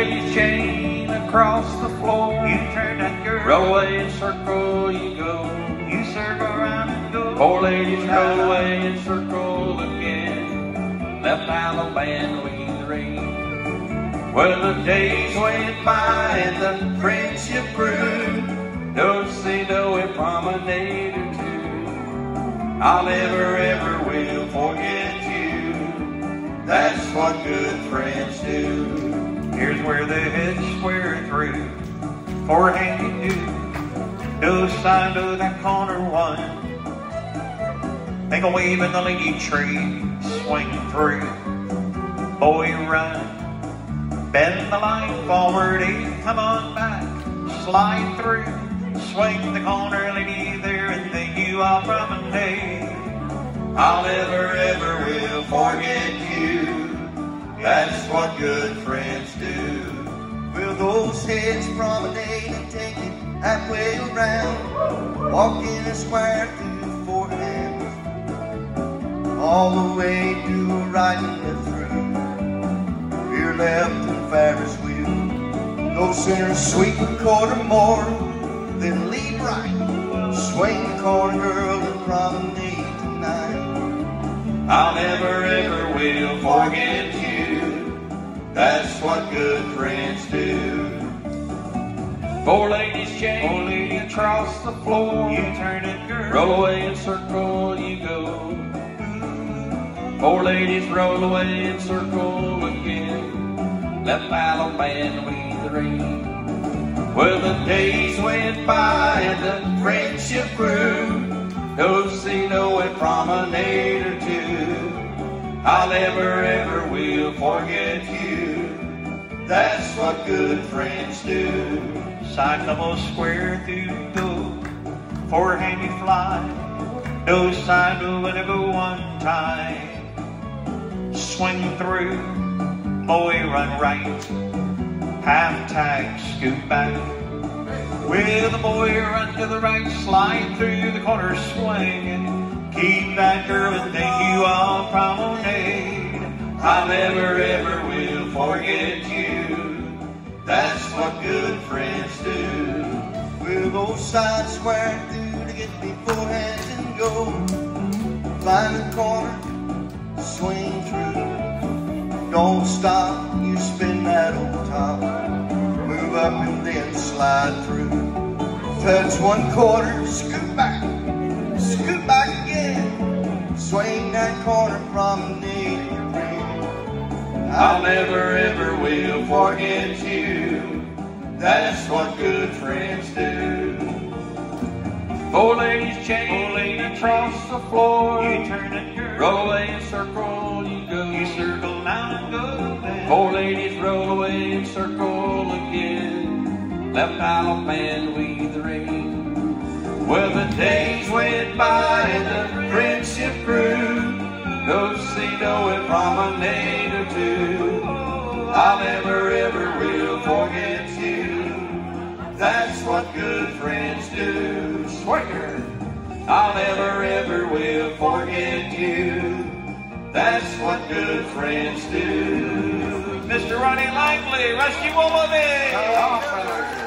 You chain across the floor. You turn that girl. Roll and circle you go. You circle around and go. Poor ladies go away and circle again. Left allemande we three. Well, the days went by and the friendship grew. Don't see no we promenade or two. I'll never ever will forget you. That's what good friends do. Here's where the heads square through. Forehand you do. No sign of that corner one. Make a wave in the lady tree, swing through. Boy, run. Bend the line forward, eight, come on back. Slide through, swing the corner, lady there, and then you all promenade. I'll That's what good friends do. Will those heads promenade and take it halfway around. Walk in a square through four hands. All the way to a right and through. Rear left and Ferris wheel. No center sweep a quarter more than lead right. Swing the corner girl and promenade tonight. I'll never, That's what good friends do. Four ladies chain, four across the floor. You turn it, girl. Roll away and circle, you go. Four ladies roll away and circle again. Left allemande with the rain. Well, the days went by and the friendship grew. Go see no a promenade or two. I'll never ever will forget you. That's what good friends do. Side Cycle square through go, forehand you fly. No side will go one time. Swing through, boy run right. Half tag, scoop back. With the boy run to the right, slide through the corner swing. Keep that girl and you all promenade. I never ever will forget you. That's what good friends do. We'll go side square through to get before hands and go. Climb the corner, swing through. Don't stop, you spin that old top. Move up and then slide through. Touch one corner, scoot back, scoot back again. Swing that corner promenade I'll never ever will forget you. That's what good friends do. Four ladies chain, four ladies across the floor. You turn it, girl. Roll away and circle, you go. You circle now and go then. Four ladies roll away and circle again. Left allemande with the rain. Well, the days went by and the friendship grew. Go see no promenade. I'll never ever will forget you. That's what good friends do. Swear. I'll never ever will forget you. That's what good friends do. Mr. Ronnie Langley, Rusty Willoughby.